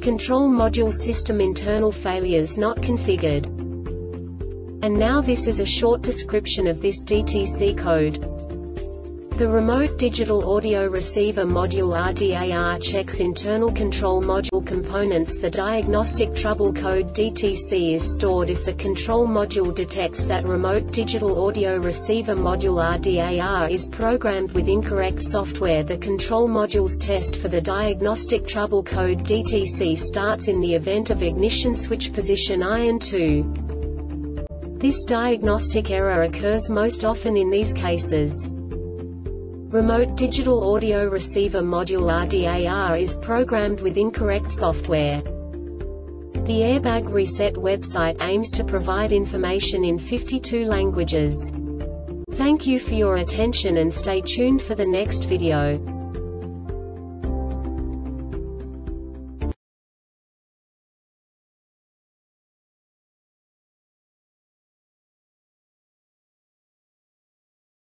Control Module System Internal Failures not configured. And now this is a short description of this DTC code. The Remote Digital Audio Receiver Module RDAR checks internal control module components The diagnostic trouble code DTC is stored if the control module detects that Remote Digital Audio Receiver Module RDAR is programmed with incorrect software The control module's test for the diagnostic trouble code DTC starts in the event of ignition switch position IN 2. This diagnostic error occurs most often in these cases. Remote Digital Audio Receiver Module RDAR is programmed with incorrect software. The Airbag Reset website aims to provide information in 52 languages. Thank you for your attention and stay tuned for the next video.